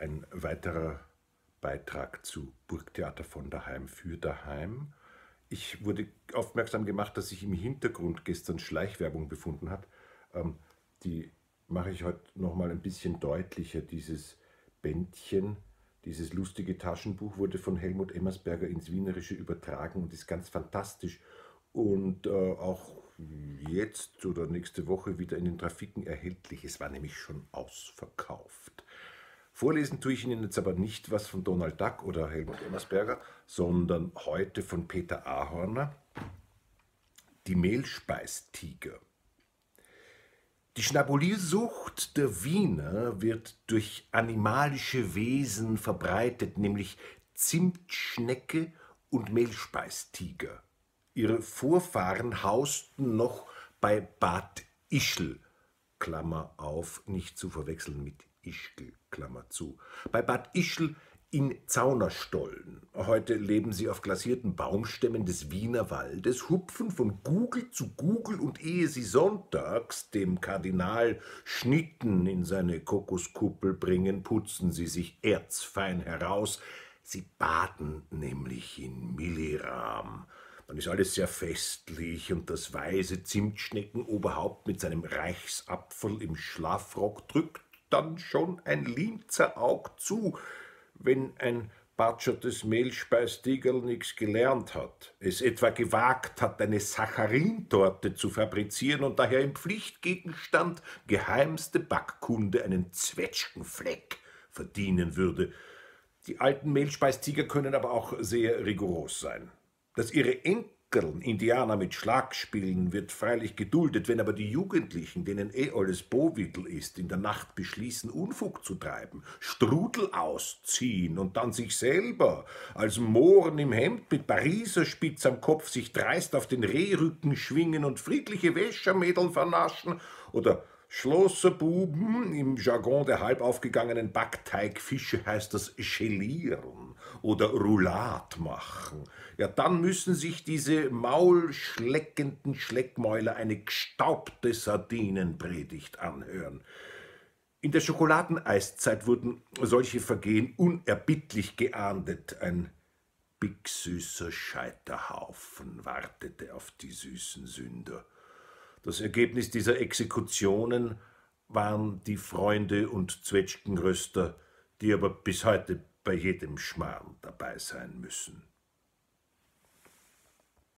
ein weiterer Beitrag zu Burgtheater von daheim für daheim. Ich wurde aufmerksam gemacht, dass sich im Hintergrund gestern Schleichwerbung befunden hat. Ähm, die mache ich heute nochmal ein bisschen deutlicher. Dieses Bändchen, dieses lustige Taschenbuch wurde von Helmut Emmersberger ins Wienerische übertragen und ist ganz fantastisch und äh, auch jetzt oder nächste Woche wieder in den Trafiken erhältlich. Es war nämlich schon ausverkauft. Vorlesen tue ich Ihnen jetzt aber nicht was von Donald Duck oder Helmut Emmersberger, sondern heute von Peter Ahorner, Die Mehlspeistiger. Die Schnabuliersucht der Wiener wird durch animalische Wesen verbreitet, nämlich Zimtschnecke und Mehlspeistiger. Ihre Vorfahren hausten noch bei Bad Ischl, Klammer auf, nicht zu verwechseln mit Ischgl, Klammer zu. Bei Bad Ischl in Zaunerstollen. Heute leben sie auf glasierten Baumstämmen des Wiener Waldes, hupfen von Gugel zu Gugel und ehe sie sonntags dem Kardinal Schnitten in seine Kokoskuppel bringen, putzen sie sich erzfein heraus. Sie baden nämlich in Milliram. Dann ist alles sehr festlich und das weiße Zimtschneckenoberhaupt mit seinem Reichsapfel im Schlafrock drückt dann schon ein Linzer Aug zu, wenn ein batschertes Mehlspeistigerl nichts gelernt hat, es etwa gewagt hat, eine Sacharintorte zu fabrizieren und daher im Pflichtgegenstand geheimste Backkunde einen Zwetschgenfleck verdienen würde. Die alten Mehlspeistiger können aber auch sehr rigoros sein. Dass ihre Enkel Gackerln, Indianer mit Schlagspielen wird freilich geduldet, wenn aber die Jugendlichen, denen eh alles Bovidel ist, in der Nacht beschließen, Unfug zu treiben, Strudel ausziehen und dann sich selber als Mohren im Hemd mit Pariser Spitz am Kopf sich dreist auf den Rehrücken schwingen und friedliche Wäschermädeln vernaschen oder Schlosserbuben, im Jargon der halb aufgegangenen Backteigfische heißt das Gelieren oder Roulat machen. Ja, dann müssen sich diese maulschleckenden Schleckmäuler eine gestaubte Sardinenpredigt anhören. In der Schokoladeneiszeit wurden solche Vergehen unerbittlich geahndet. Ein bigsüßer Scheiterhaufen wartete auf die süßen Sünder. Das Ergebnis dieser Exekutionen waren die Freunde und Zwetschgenröster, die aber bis heute bei jedem Schmarrn dabei sein müssen.